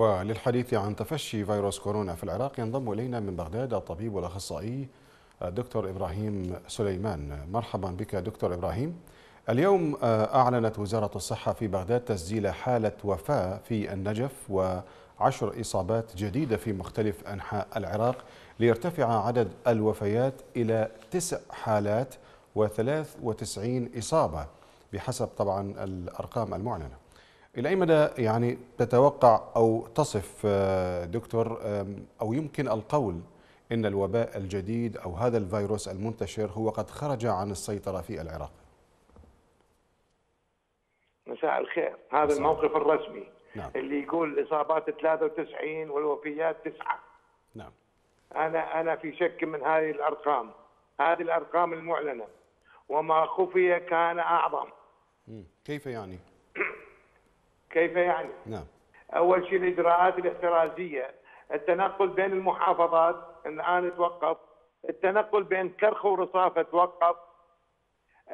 وللحديث عن تفشي فيروس كورونا في العراق ينضم إلينا من بغداد الطبيب والأخصائي الدكتور إبراهيم سليمان. مرحبا بك دكتور إبراهيم. اليوم أعلنت وزارة الصحة في بغداد تسجيل حالة وفاة في النجف وعشر إصابات جديدة في مختلف أنحاء العراق ليرتفع عدد الوفيات إلى تسع حالات وثلاث وتسعين إصابة بحسب طبعا الأرقام المعلنة. إلى أي مدى يعني تتوقع أو تصف دكتور أو يمكن القول إن الوباء الجديد أو هذا الفيروس المنتشر هو قد خرج عن السيطرة في العراق؟ مساء الخير. هذا مساء. الموقف الرسمي. نعم. اللي يقول الإصابات 93 والوفيات 9 نعم. أنا أنا في شك من هذه الأرقام. هذه الأرقام المعلنة. وما خفي كان أعظم. كيف يعني؟ كيف يعني؟ نعم. أول شيء الإجراءات الاحترازية التنقل بين المحافظات الآن توقف. التنقل بين كرخ ورصافه توقف.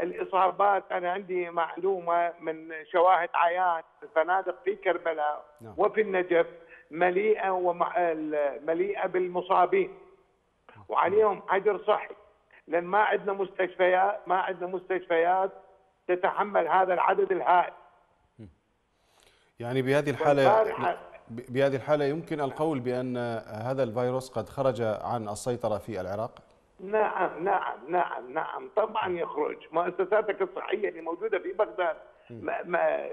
الإصابات أنا عندي معلومة من شواهد عيان الفنادق في كربلاء نعم. وفي النجف مليئة ومع مليئة بالمصابين. وعليهم حجر صحي. لأن ما عندنا مستشفيات ما عندنا مستشفيات تتحمل هذا العدد الهائل. يعني بهذه الحالة بهذه الحالة يمكن القول بأن هذا الفيروس قد خرج عن السيطرة في العراق؟ نعم نعم نعم نعم. طبعا يخرج. مؤسساتك الصحية اللي موجودة في بغداد ما ما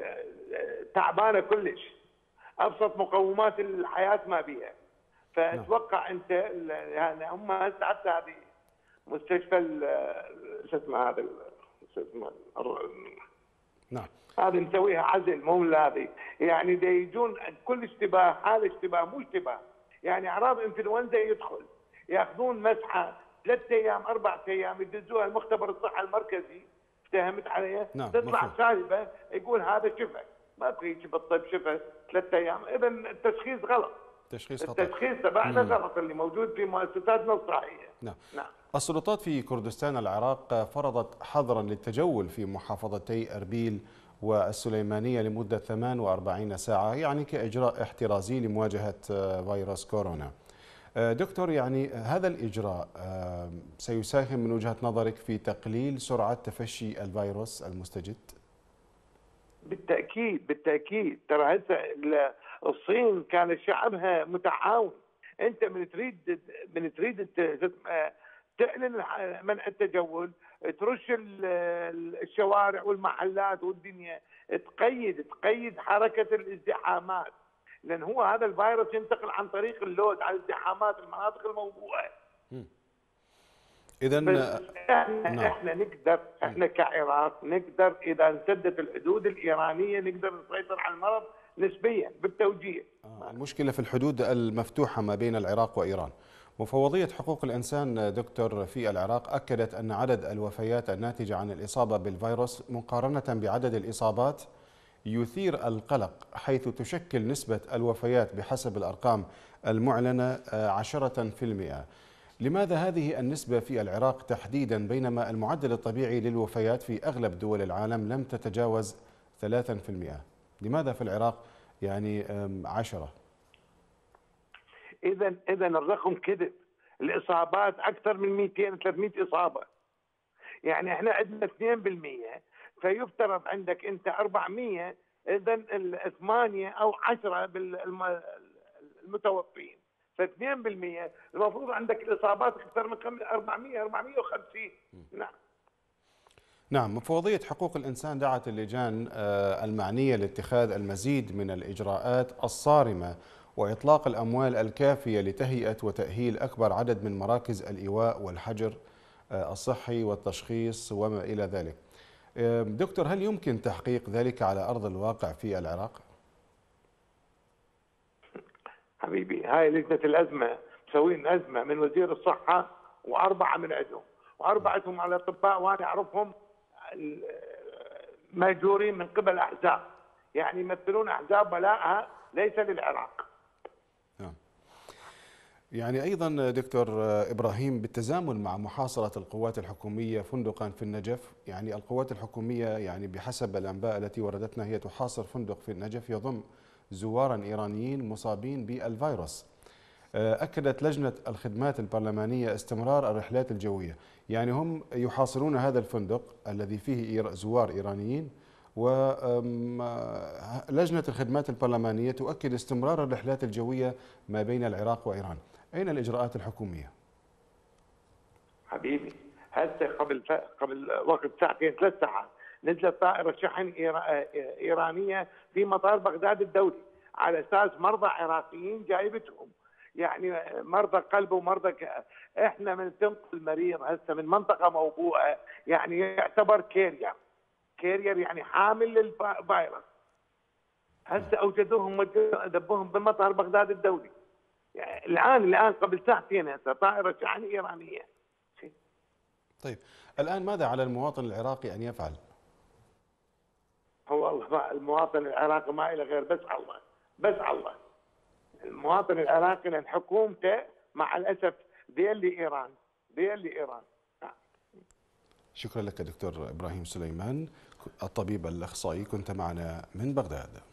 تعبانة كلش. أبسط مقومات الحياة ما بيها. فأتوقع أنت يعني هم هسه حتى هذه مستشفى شو اسمه هذا شو اسمه نعم. هذه نسويها عزل مو هذه. يعني دا يجون كل اشتباه حال اشتباه مو اشتباه. يعني اعراض إنفلونزا يدخل ياخذون مسحة ثلاث أيام أربع أيام يدزوها المختبر الصحة المركزي افتهمت علي نعم تطلع سالبة يقول هذا شفى ما في بالطب شفى ثلاث أيام. اذا التشخيص غلط. تشخيص خطأ. التشخيص تبعنا غلط اللي موجود في مؤسساتنا الصحيه نعم. نعم. السلطات في كردستان العراق فرضت حظرا للتجول في محافظتي أربيل والسليمانية لمدة 48 ساعة يعني كإجراء احترازي لمواجهة فيروس كورونا. دكتور يعني هذا الإجراء سيساهم من وجهة نظرك في تقليل سرعة تفشي الفيروس المستجد؟ بالتأكيد بالتأكيد. ترى هسه الصين كان شعبها متعاون. أنت من تريد من تريد تعلن منع التجول ترش الشوارع والمحلات والدنيا. تقيد تقيد حركة الازدحامات. لأن هو هذا الفيروس ينتقل عن طريق اللود على ازدحامات المناطق الموبوءه اذا إحنا, نعم. إحنا نقدر إحنا كعراق نقدر إذا انسدت الحدود الإيرانية نقدر نسيطر على المرض نسبيا بالتوجيه. آه المشكلة في الحدود المفتوحة ما بين العراق وإيران. مفوضية حقوق الإنسان دكتور في العراق أكدت أن عدد الوفيات الناتجة عن الإصابة بالفيروس مقارنة بعدد الإصابات يثير القلق حيث تشكل نسبة الوفيات بحسب الأرقام المعلنة عشرة في المئة. لماذا هذه النسبة في العراق تحديدا بينما المعدل الطبيعي للوفيات في أغلب دول العالم لم تتجاوز ثلاثا في المئة؟ لماذا في العراق يعني عشرة؟ اذا اذا الرقم كذب. الإصابات أكثر من 200 300 إصابة. يعني إحنا عندنا 2% فيفترض عندك أنت 400 اذا 8 أو 10 بالمتوفين ف 2% المفروض عندك الإصابات أكثر من 400 450 نعم. نعم مفوضية حقوق الإنسان دعت اللجان المعنية لاتخاذ المزيد من الإجراءات الصارمة وإطلاق الأموال الكافية لتهيئة وتأهيل أكبر عدد من مراكز الإيواء والحجر آه، الصحي والتشخيص وما إلى ذلك. دكتور هل يمكن تحقيق ذلك على أرض الواقع في العراق؟ حبيبي هاي لجنة الأزمة مسوين أزمة من وزير الصحة وأربعة من عندهم. وأربعتهم على أطباء وأنا أعرفهم ماجورين من قبل أحزاب. يعني يمثلون أحزاب ولاءها ليس للعراق. يعني أيضا دكتور إبراهيم بالتزامن مع محاصرة القوات الحكومية فندقا في النجف. يعني القوات الحكومية يعني بحسب الأنباء التي وردتنا هي تحاصر فندق في النجف يضم زوارا إيرانيين مصابين بالفيروس. أكدت لجنة الخدمات البرلمانية استمرار الرحلات الجوية. يعني هم يحاصرون هذا الفندق الذي فيه زوار إيرانيين ولجنة الخدمات البرلمانية تؤكد استمرار الرحلات الجوية ما بين العراق وإيران. أين الإجراءات الحكومية؟ حبيبي هسه قبل قبل وقت ساعتين ثلاث ساعات نزلت طائرة شحن إيرانية في مطار بغداد الدولي على أساس مرضى عراقيين جايبتهم يعني مرضى قلب ومرضى ك... إحنا من تنقل مريض هسه من منطقة موبوءة يعني يعتبر كيرير كيرير يعني حامل للفيروس هسه أوجدوهم دبوهم بمطار بغداد الدولي. الآن الآن قبل ساعتين هسه طائرة شحن إيرانية. طيب الآن ماذا على المواطن العراقي أن يفعل؟ هو الله المواطن العراقي ما له غير بس الله بس الله. المواطن العراقي لأن حكومته مع الأسف ذيل لإيران ذيل لإيران. شكرا لك دكتور إبراهيم سليمان الطبيب الأخصائي كنت معنا من بغداد.